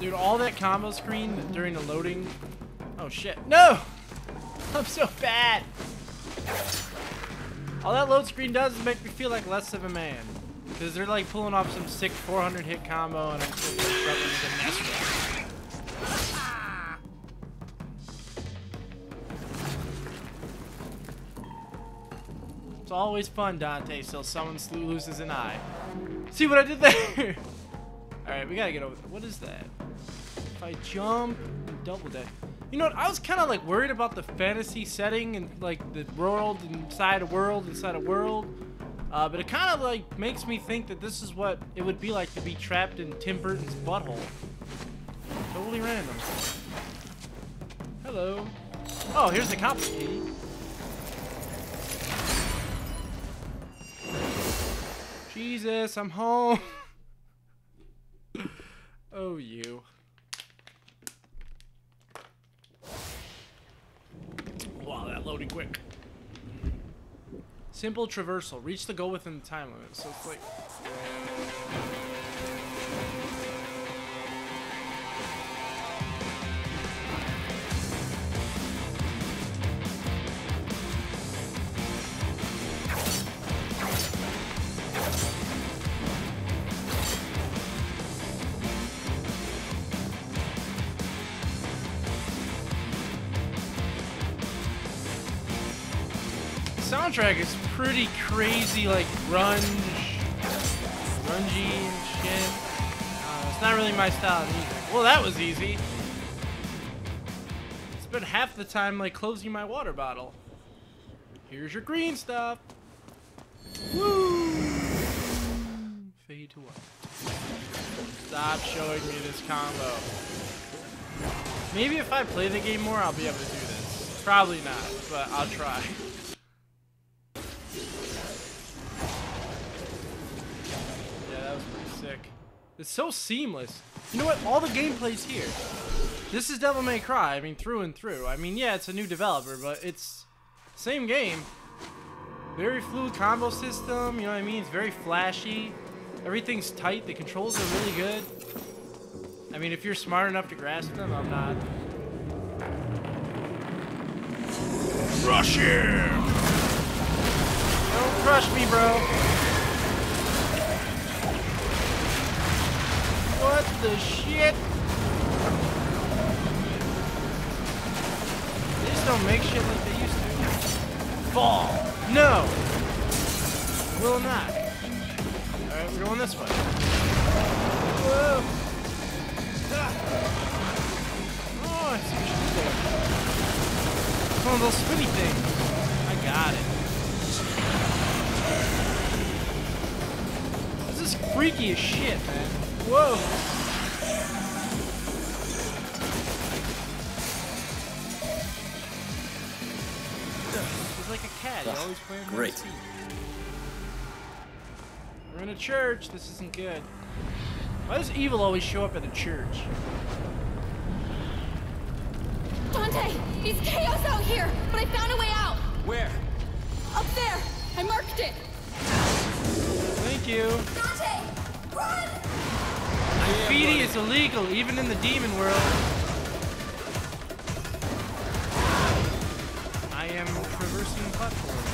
Dude, all that combo screen during the loading. Oh shit. No! I'm so bad. All that load screen does is make me feel like less of a man. Because they're like pulling off some sick 400 hit combo and I'm still struggling to mess with. It's always fun, Dante, till someone loses an eye. See what I did there? Alright, we gotta get over there. What is that? If I jump double dash. You know what? I was kind of like worried about the fantasy setting and like the world inside a world inside a world. Uh, but it kind of like makes me think that this is what it would be like to be trapped in Tim Burton's butthole. Totally random. Hello. Oh, here's the copper key. Jesus, I'm home. oh, you. Wow, that loading quick. Simple traversal. Reach the goal within the time limit. So it's like... soundtrack is pretty crazy, like grunge, grungy and shit. Uh, it's not really my style of music. Well, that was easy. Spent half the time like closing my water bottle. Here's your green stuff. Woo! Fade to white. Stop showing me this combo. Maybe if I play the game more, I'll be able to do this. Probably not, but I'll try. It's so seamless. You know what? All the gameplay's here. This is Devil May Cry, I mean, through and through. I mean, yeah, it's a new developer, but it's same game. Very fluid combo system, you know what I mean? It's very flashy. Everything's tight. The controls are really good. I mean, if you're smart enough to grasp them, I'm not. Crush him! Don't crush me, bro. The shit? They just don't make shit like they used to. Fall! No! Will not. Alright, we're going this way. Whoa! Ah. Oh, I see what you did there. It's one of those spinny things. I got it. This is freaky as shit, man. Whoa! Cat. He always playing Great. Feet. We're in a church. This isn't good. Why does evil always show up at a church? Dante! It's chaos out here! But I found a way out! Where? Up there! I marked it! Thank you. Dante! Run! Graffiti is illegal, even in the demon world. I am traversing platforms.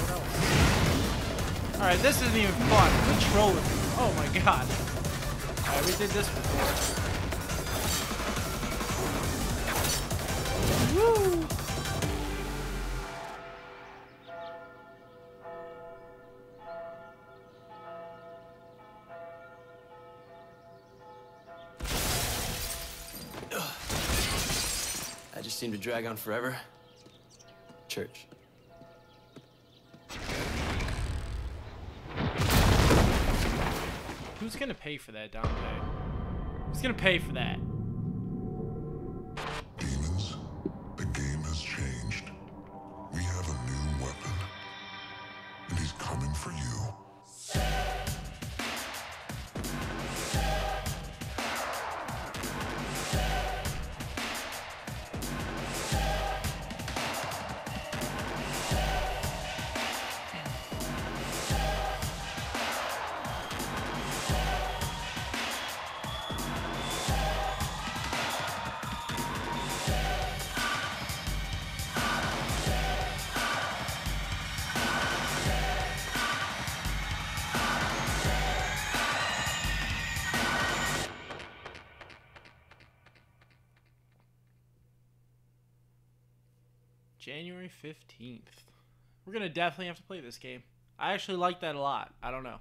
What else? Alright, this isn't even fun. Control it. Oh my god. Alright, we did this before. Woo! I just seem to drag on forever. Church. Who's gonna pay for that, Dante? Who's gonna pay for that? January 15th. We're going to definitely have to play this game. I actually like that a lot. I don't know.